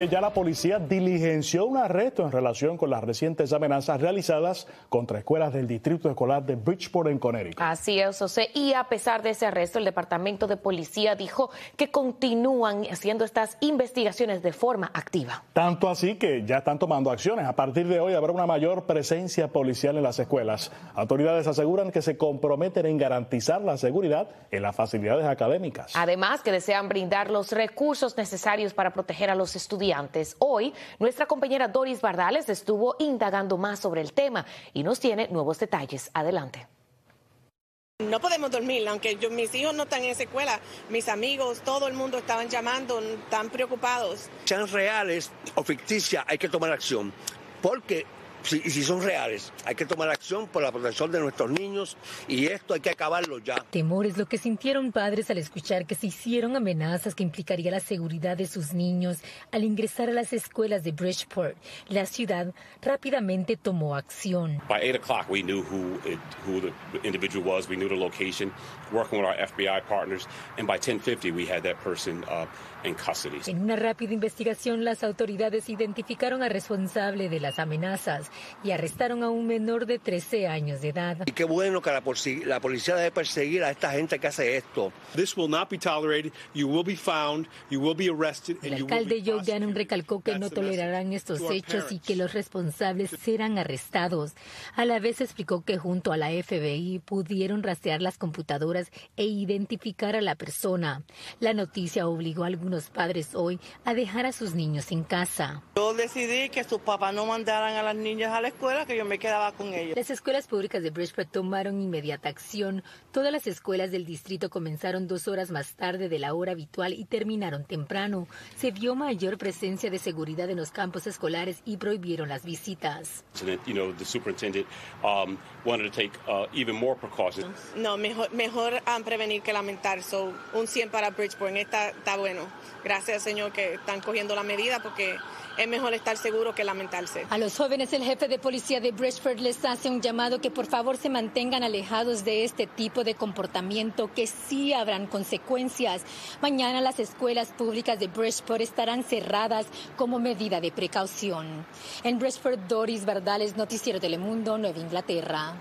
Ya la policía diligenció un arresto en relación con las recientes amenazas realizadas contra escuelas del distrito escolar de Bridgeport en Connecticut. Así es, José. Y a pesar de ese arresto, el Departamento de Policía dijo que continúan haciendo estas investigaciones de forma activa. Tanto así que ya están tomando acciones. A partir de hoy habrá una mayor presencia policial en las escuelas. Autoridades aseguran que se comprometen en garantizar la seguridad en las facilidades académicas. Además, que desean brindar los recursos necesarios para proteger a los estudiantes Hoy, nuestra compañera Doris Bardales estuvo indagando más sobre el tema y nos tiene nuevos detalles. Adelante. No podemos dormir, aunque yo, mis hijos no están en esa escuela, mis amigos, todo el mundo estaban llamando, están preocupados. Sean reales o ficticias, hay que tomar acción, porque y si son reales, hay que tomar acción por la protección de nuestros niños y esto hay que acabarlo ya. Temor es lo que sintieron padres al escuchar que se hicieron amenazas que implicaría la seguridad de sus niños al ingresar a las escuelas de Bridgeport. La ciudad rápidamente tomó acción. By 8 o'clock we knew who, it, who the individual was, we knew the location, working with our FBI partners, and by 10:50 we had that person uh, in custody. En una rápida investigación, las autoridades identificaron al responsable de las amenazas y arrestaron a un menor de 13 años de edad. Y qué bueno que la, la policía debe perseguir a esta gente que hace esto. This will not be tolerated. You will be found, you will be arrested, El alcalde Joe Gannon recalcó que no tolerarán estos hechos y que los responsables serán arrestados. A la vez explicó que junto a la FBI pudieron rastrear las computadoras e identificar a la persona. La noticia obligó a algunos padres hoy a dejar a sus niños en casa. Yo decidí que sus papás no mandaran a las niñas a la escuela que yo me quedaba con ellos. Las escuelas públicas de Bridgeport tomaron inmediata acción. Todas las escuelas del distrito comenzaron dos horas más tarde de la hora habitual y terminaron temprano. Se vio mayor presencia de seguridad en los campos escolares y prohibieron las visitas. Um, no, mejor, mejor um, prevenir que lamentar. So, un 100 para Bridgeport. Está, está bueno. Gracias, Señor, que están cogiendo la medida porque es mejor estar seguro que lamentarse. A los jóvenes, el jefe de policía de Bridgeport les hace un llamado que por favor se mantengan alejados de este tipo de comportamiento, que sí habrán consecuencias. Mañana las escuelas públicas de Bridgeport estarán cerradas como medida de precaución. En Bridgeport, Doris Bardales, Noticiero Telemundo, Nueva Inglaterra.